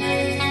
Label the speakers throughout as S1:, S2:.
S1: Música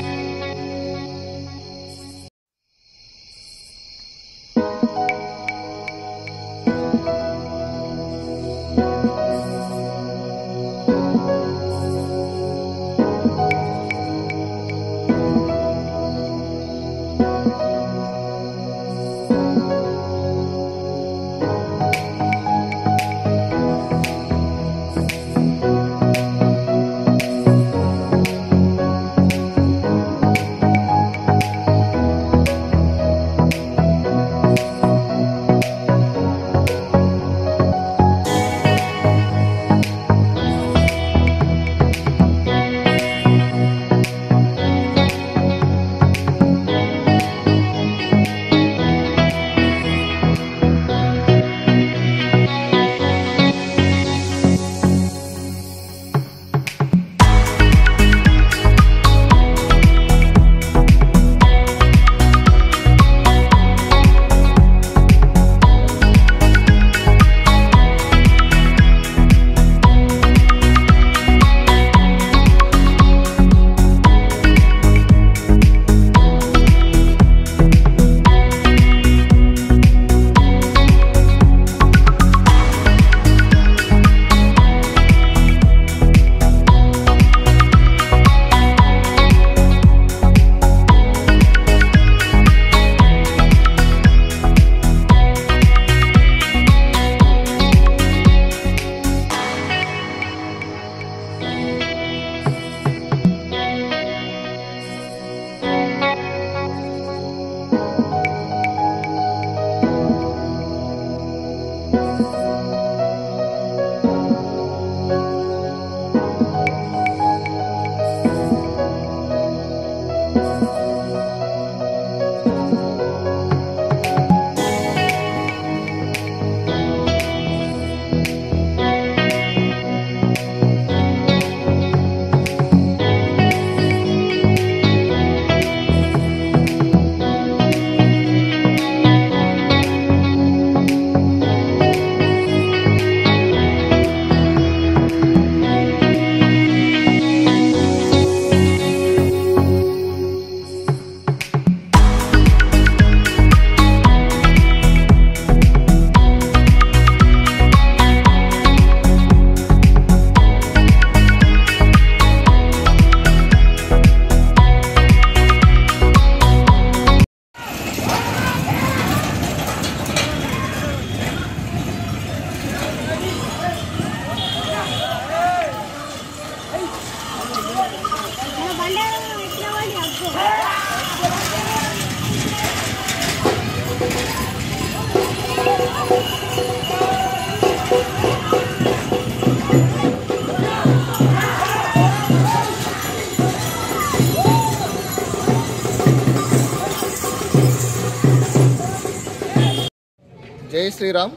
S1: Sriram.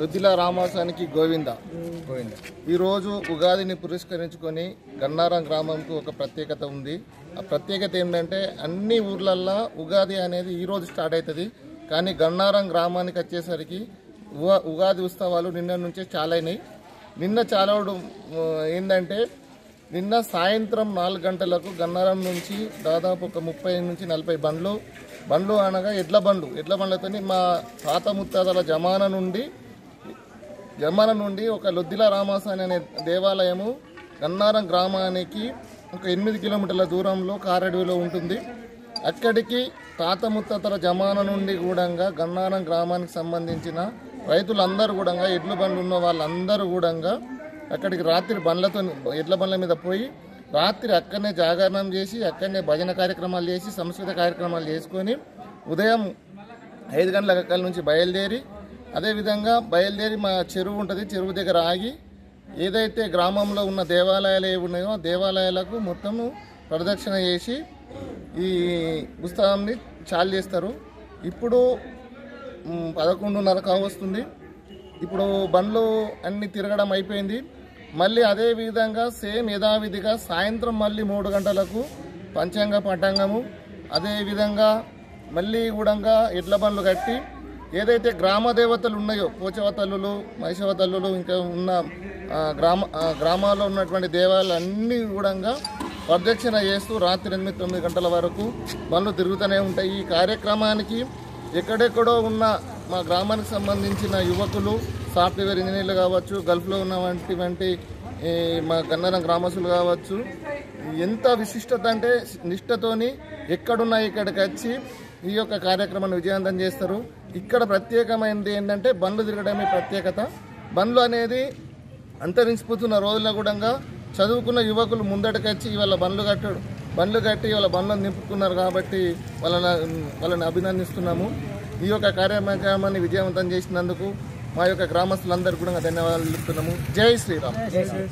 S1: రుద్దిల రామాసానికి Govinda. Govinda. ఈరోజు ఉగాదిని పురస్కరించుకొని గన్నారం గ్రామంకు ఒక ప్రత్యేకత ఉంది. ఆ ప్రత్యేకత ఏంటంటే అన్ని ఊర్లల్లో ఉగాది అనేది ఈ రోజు స్టార్ట్ అవుతుంది. కానీ గన్నారం గ్రామానికి వచ్చేసరికి ఉగా- ఉగాది ఉత్సవాలు నిన్న నుంచే చాలైనాయి. నిన్న చాలవడం ఏంటంటే నిన్న సాయంత్రం నాలుగు గంటలకు గన్నారం నుంచి దాదాపు ఒక ముప్పై నుంచి నలభై బండ్లు బండ్లు అనగా ఎడ్ల బండ్లు. ఎడ్ల బండ్లతోని మా తాత ముత్తాతల జమాన నుండి జమాన నుండి ఒక లొద్దిల రామాసాని అనే దేవాలయము గన్నారం గ్రామానికి ఒక ఎనిమిది కిలోమీటర్ల దూరంలో కారడవిలో ఉంటుంది. అక్కడికి తాత ముత్తాతల జమాన నుండి కూడా గన్నారం గ్రామానికి సంబంధించిన రైతులందరూ కూడా ఎడ్ల బండ్లు ఉన్న వాళ్ళందరూ కూడా అక్కడికి రాత్రి బండ్లతో ఎడ్ల బండ్ల మీద పోయి రాత్రి అక్కడనే జాగరణం చేసి అక్కడనే భజన కార్యక్రమాలు చేసి సంస్కృత కార్యక్రమాలు చేసుకొని ఉదయం ఐదు గంటల అక్కడి నుంచి బయలుదేరి అదేవిధంగా బయలుదేరి మా చెరువు ఉంటుంది చెరువు దగ్గర ఆగి ఏదైతే గ్రామంలో ఉన్న దేవాలయాలు ఏవి ఉన్నాయో దేవాలయాలకు మొత్తము ప్రదక్షిణ చేసి ఈ ఉత్సవాన్ని చాలు చేస్తారు. ఇప్పుడు పదకొండున్నర కావస్తుంది ఇప్పుడు బండ్లు అన్నీ తిరగడం అయిపోయింది. మళ్ళీ అదే విధంగా సేమ్ యథావిధిగా సాయంత్రం మళ్ళీ మూడు గంటలకు పంచాంగ పటాంగము అదేవిధంగా మళ్ళీ కూడా ఎడ్ల బండ్లు కట్టి ఏదైతే గ్రామ దేవతలు ఉన్నాయో మహిషవ మైసవతల్లులు ఇంకా ఉన్న గ్రామ గ్రామాల్లో ఉన్నటువంటి దేవాలయాలు అన్నీ కూడా ప్రదక్షిణ చేస్తూ రాత్రి ఎనిమిది తొమ్మిది గంటల వరకు బండ్లు తిరుగుతూనే ఉంటాయి. ఈ కార్యక్రమానికి ఎక్కడెక్కడో ఉన్న మా గ్రామానికి సంబంధించిన యువకులు సాఫ్ట్వేర్ ఇంజనీర్లు కావచ్చు గల్ఫ్లో ఉన్న వంటి వంటి మా గన్నరం గ్రామస్తులు కావచ్చు ఎంత విశిష్టత అంటే నిష్టతోని ఎక్కడున్నా ఇక్కడికి వచ్చి ఈ యొక్క కార్యక్రమాన్ని విజయవంతం చేస్తారు. ఇక్కడ ప్రత్యేకమైనది ఏంటంటే బండ్లు తిరగడమే ప్రత్యేకత. బండ్లు అనేది అంతరించిపోతున్న రోజుల్లో కూడా చదువుకున్న యువకులు ముందటికి వచ్చి ఇవాళ బండ్లు కట్టడు బండ్లు కట్టి ఇవాళ బండ్లను నింపుకున్నారు కాబట్టి వాళ్ళని వాళ్ళని అభినందిస్తున్నాము. ఈ యొక్క కార్యక్రమాన్ని విజయవంతం చేసినందుకు మా యొక్క గ్రామస్తులందరూ కూడా ధన్యవాదాలు తెలుపుతున్నాము. జై శ్రీరామ్.